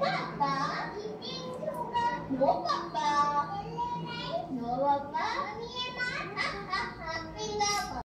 Papa, 뭐 bố 너 papa?